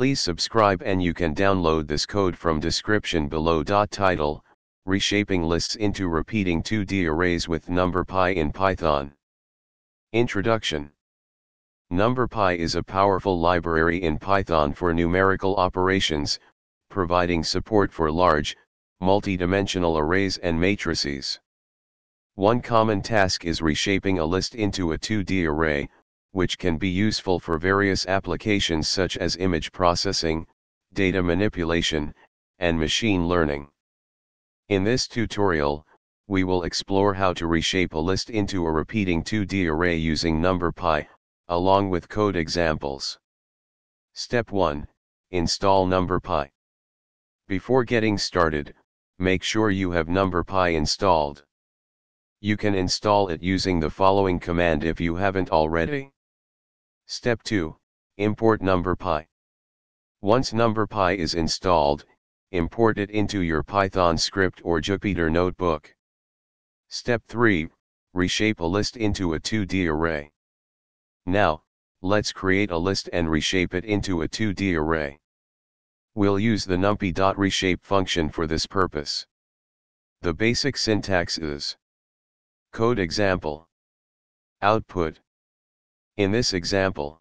Please subscribe and you can download this code from description below. Title, Reshaping lists into repeating 2D arrays with NumPy in Python. Introduction NumPy is a powerful library in Python for numerical operations, providing support for large, multi-dimensional arrays and matrices. One common task is reshaping a list into a 2D array, which can be useful for various applications such as image processing, data manipulation, and machine learning. In this tutorial, we will explore how to reshape a list into a repeating 2D array using NumPy, along with code examples. Step 1, Install NumPy. Before getting started, make sure you have NumPy installed. You can install it using the following command if you haven't already. Step 2, Import NumPy. Once NumPy is installed, import it into your Python script or Jupyter notebook. Step 3, reshape a list into a 2D array. Now, let's create a list and reshape it into a 2D array. We'll use the numpy.reshape function for this purpose. The basic syntax is Code example Output In this example,